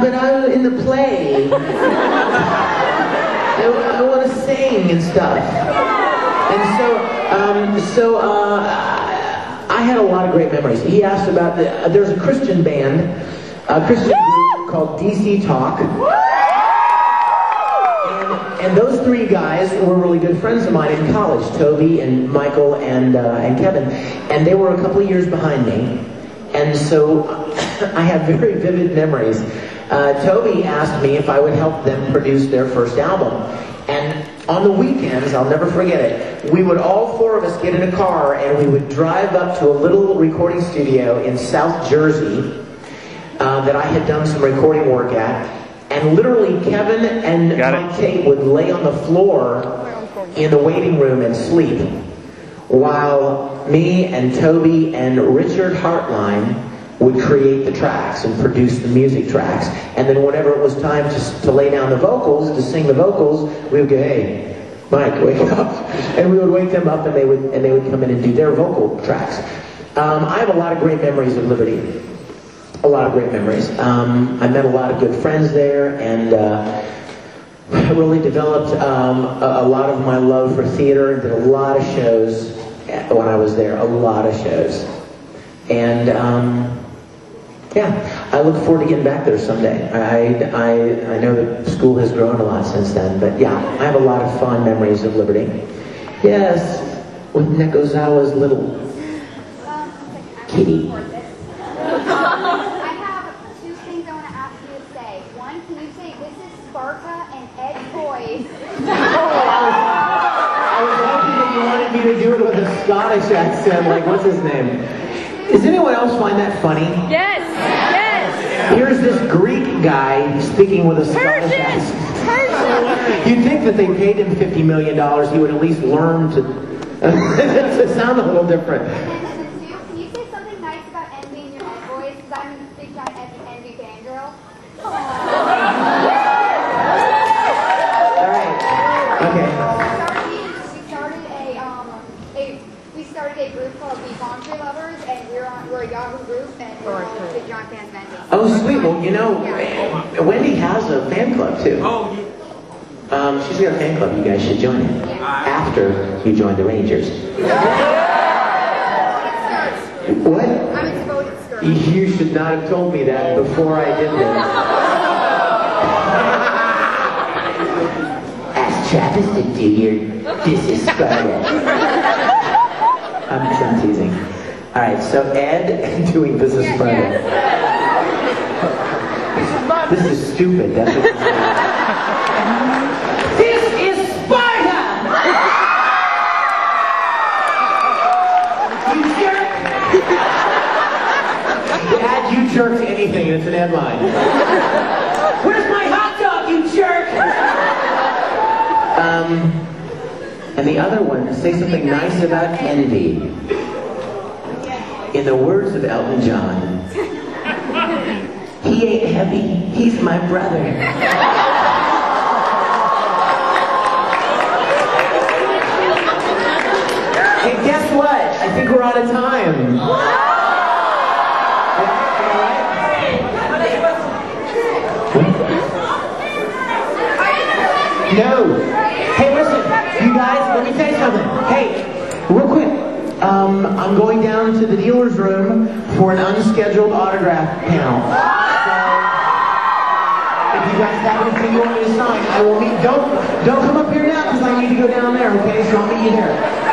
But I'm in the play. I, I want to sing and stuff. And so, um, so uh, I had a lot of great memories. He asked about the, uh, there's a Christian band, a Christian group called DC Talk. And, and those three guys were really good friends of mine in college, Toby and Michael and, uh, and Kevin. And they were a couple of years behind me. And so I have very vivid memories. Uh, Toby asked me if I would help them produce their first album. And on the weekends, I'll never forget it, we would all four of us get in a car and we would drive up to a little recording studio in South Jersey uh, that I had done some recording work at. And literally, Kevin and Got Tait would lay on the floor in the waiting room and sleep, while me and Toby and Richard Hartline would create the tracks and produce the music tracks. And then whenever it was time to, to lay down the vocals, to sing the vocals, we would go, hey, Mike, wake up. And we would wake them up and they would, and they would come in and do their vocal tracks. Um, I have a lot of great memories of Liberty a lot of great memories. Um, I met a lot of good friends there, and uh, I really developed um, a, a lot of my love for theater. Did a lot of shows when I was there. A lot of shows, and um, yeah, I look forward to getting back there someday. I, I I know the school has grown a lot since then, but yeah, I have a lot of fond memories of Liberty. Yes, with Nekozawa's little kitty. I have two things I want to ask you to say. One, can you say this is Sparta and Ed Boys? Oh, I was hoping that you wanted me to do it with a Scottish accent, like what's his name? Does anyone else find that funny? Yes! Yes! Here's this Greek guy speaking with a Scottish Persian! accent. Persian! You'd think that they paid him fifty million dollars, he would at least learn to, to sound a little different. And then two, can you say something nice about Envy and your Ed Boys? Because I'm a big time Envy, Envy fangirl. All right. Okay. We started a um a we started a group called the Country Lovers, and we're on we're a Yahoo group, and we're all big John fans of Envy. Oh, sweet. Well, you know, Wendy has a fan club too. Oh, yeah. Um, she's got a fan club. You guys should join it after you join the Rangers. What? I'm a skirt. You should not have told me that before I did this. Ask Travis to do your This is Sparta. I'm, I'm teasing. All right, so Ed doing This is Sparta. This is stupid. That's what This is Sparta! You jerk! Add you jerk to anything and it's an headline. Where's my hot dog, you jerk? Um, and the other one, say something nice about envy. In the words of Elton John, he ain't heavy, he's my brother. Hey, guess what? I think we're out of time. No. Hey, listen, you guys, let me tell you something. Hey. Um, I'm going down to the dealer's room for an unscheduled autograph panel. So, if you guys have anything you want me to sign, I will meet. Don't don't come up here now because I need to go down there. Okay, so I'll meet you there.